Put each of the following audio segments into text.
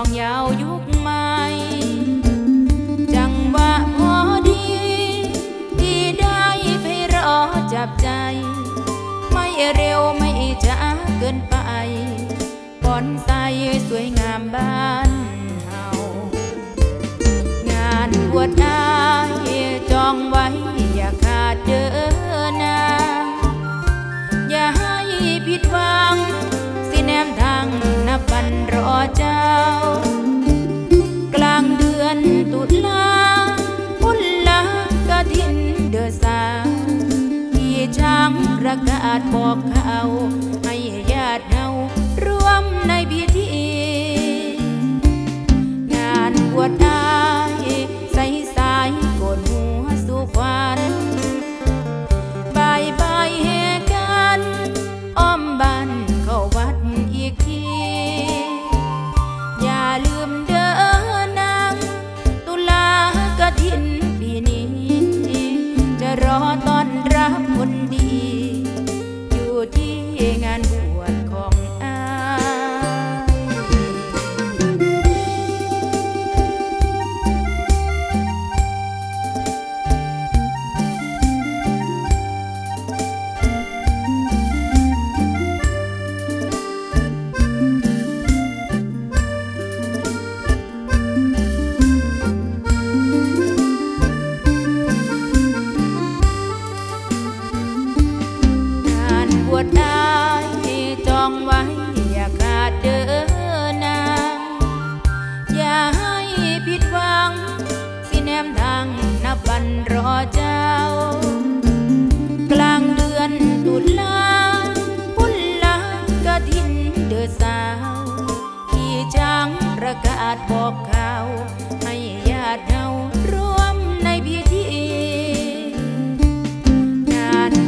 องยาวยุคไม่จังหวะพอดี ที่ได้ไปรอจับใจ ไม่เร็วไม่จ้าเกินไปบอนไซสวยงามบ้านเฮางานบวดอา ช้างประกาศบอกเขาให้ญาติเฮารวมในพิธี งานบวชได้ใส่สายกนหัวสู่ควันบายบายเฮกันอ้อมบ้านเข้าวัดอีกที อย่าลืมเดินนางตุลากฐินปีนี้ จะรอต้อนรับคนดี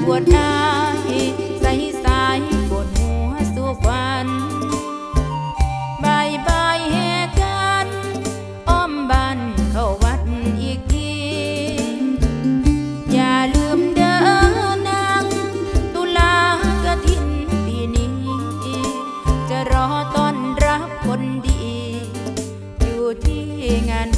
ปวดอายใสสายปวดหัวสู้ฟันบายบายแหกันอ้อมบ้านเข้าวัดอีกที อย่าลืมเดินนางตุลากระถินปีนี้ จะรอต้อนรับคนดี อยู่ที่งาน